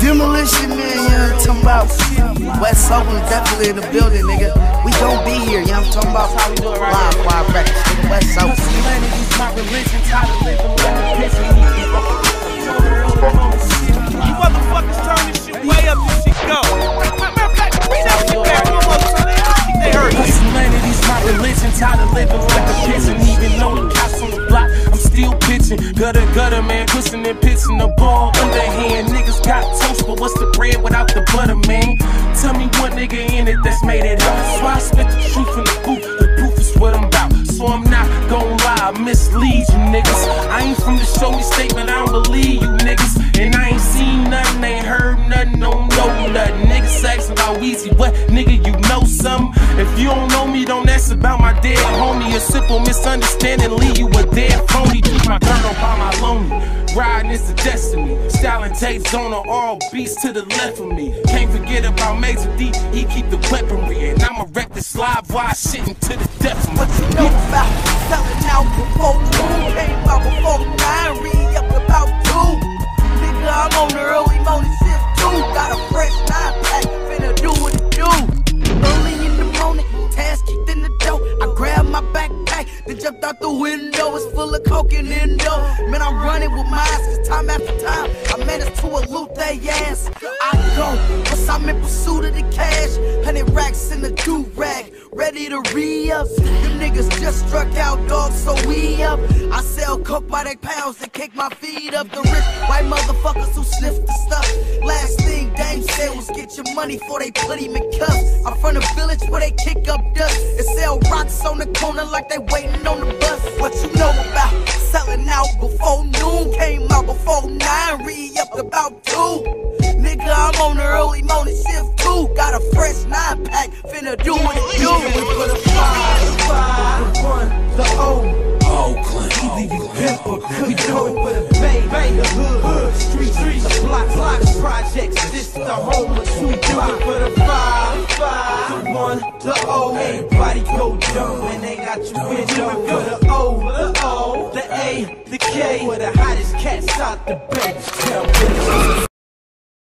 Demolition man, what I'm talking about? West Oakland definitely in the building, nigga. We gon' be here, what I'm talking about? Livewire Records, nigga. West Oakland. My religion, tired of living like. You motherfuckers turn this shit way up this shit go. Read that shit my religion, tired of living like a pigeon. Even though the cops on the block, I'm still pitching. Gutter, gutter, man, pushing and pitching the ball. Underhand niggas got toast, but what's the bread without the butter, man? Tell me one nigga in it that's made it up. So I spit the truth in the booth, the proof is what I'm about. So I'm not gon' lie, mislead you niggas. I ain't from the show me statement, I don't believe you niggas. And I ain't seen nothing, If you don't know me, don't ask about my dead homie. A simple misunderstanding, leave you a dead phony. Keep my girl by my lonely. Riding is the destiny. Styling tapes on all beats to the left of me. Can't forget about Major D, he keep the weaponry. And I'ma wreck this live wire shitting to the death. What you know about selling out before jumped out the window. It's full of coke and endo. Man, I'm running with my eyes, cause time after time, I managed to elude they ass. I go, cause I'm in pursuit of the cash. Hundred racks in the do rag, ready to re up. Them niggas just struck out, dog, so we up. I sell coke by the pounds and kick my feet up. The rich white motherfuckers who sniff the stuff. Last thing Dame said was get your money before they put him in cuffs. I'm from the village where they kick up dust and sell rocks on the corner like they waiting 449, re up about two. Nigga, I'm on the early morning shift too. Got a fresh nine pack, finna do what it do. We put a five, the five, the one, the O. Oakland, we leave you pimp, we do it for the bay, the hood street, street, the blocks, blocks, projects. This is the home of do it for the five, five, the one, the O. Everybody go dumb when they got you window. For the O, the O, the A, the K. For the hottest cats out the bay. Tell.